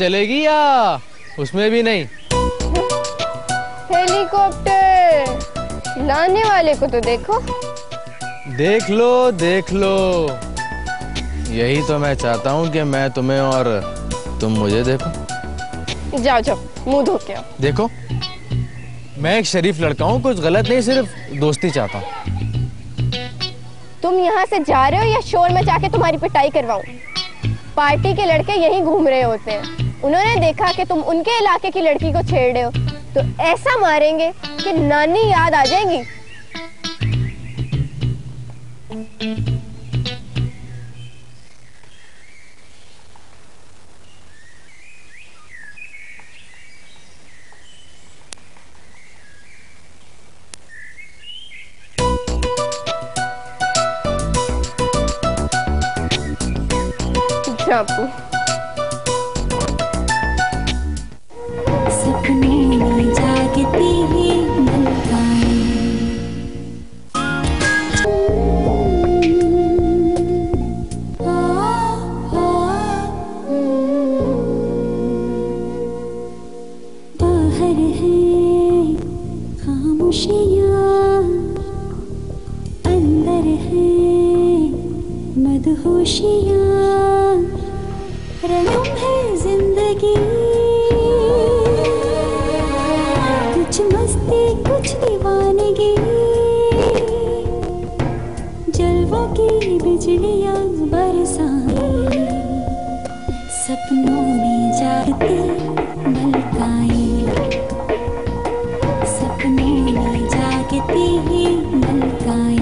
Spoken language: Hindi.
चलेगी या उसमें भी नहीं? हेलीकॉप्टर। लाने वाले को तो देखो। देख लो देख लो। यही तो मैं चाहता हूँ कि मैं तुम्हें और तुम मुझे देखो। जाओ जाओ मुँह धो के देखो मैं एक शरीफ लड़का हूँ कुछ गलत नहीं सिर्फ़ दोस्ती चाहता हूँ। तुम यहाँ से जा रहे हो या शोर में जाके तुम्हारी पिटाई करवाऊं? पार्टी के लड़के यहीं घूम रहे होते हैं। उन्होंने देखा कि तुम उनके इलाके की लड़की को छेड़ रहे हो। तो ऐसा मारेंगे कि नानी याद आ जाएगी। चापू बाहर है खामोशियाँ अंदर है मदहोशियाँ रंगम है ज़िंदगी कुछ मस्ती कुछ दीवानगी जलवों की बिजलियाँ बरसाएँ। सपनों sky